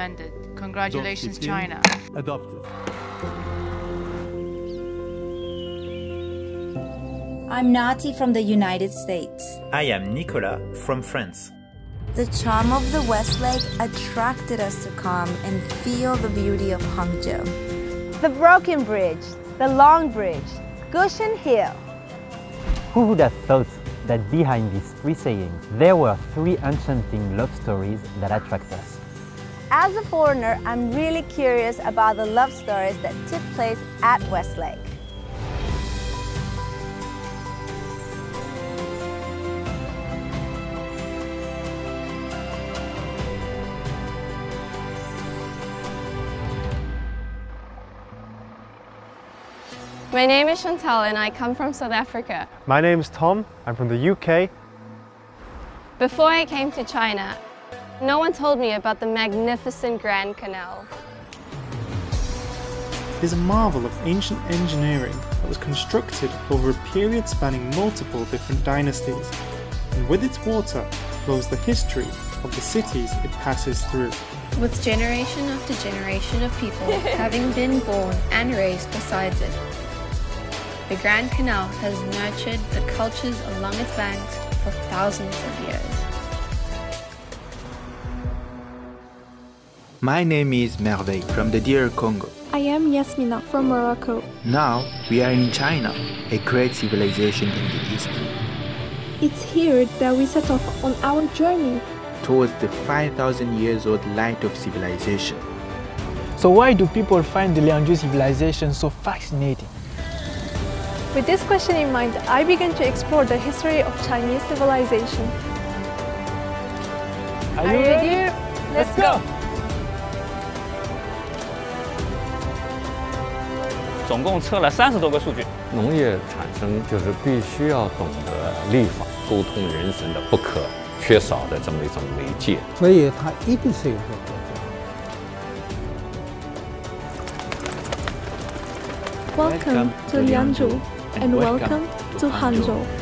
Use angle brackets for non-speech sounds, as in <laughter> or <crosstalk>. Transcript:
recommended. Congratulations, China. Adopted. I'm Nati from the United States. I am Nicolas from France. The charm of the West Lake attracted us to come and feel the beauty of Hangzhou. The Broken Bridge, the Long Bridge, Gushan Hill. Who would have thought that behind these three sayings there were three enchanting love stories that attract us? As a foreigner, I'm really curious about the love stories that took place at Westlake. My name is Chantal and I come from South Africa. My name is Tom, I'm from the UK. Before I came to China, no one told me about the magnificent Grand Canal. It is a marvel of ancient engineering that was constructed over a period spanning multiple different dynasties, and with its water flows the history of the cities it passes through. With generation after generation of people <laughs> having been born and raised beside it, the Grand Canal has nurtured the cultures along its banks for thousands of years. My name is Merveille from the DR Congo. I am Yasmina from Morocco. Now we are in China, a great civilization in the east. It's here that we set off on our journey towards the 5,000 years old light of civilization. So why do people find the Liangzhu civilization so fascinating? With this question in mind, I began to explore the history of Chinese civilization. Are, Are you ready? ready? Let's, Let's go. go! 总共测了三十多个数据。农业产生就是必须要懂得立法、沟通人生的不可缺少的这么一种媒介，所以它一定是有个国家。Welcome to Liangzhu and welcome to Hangzhou.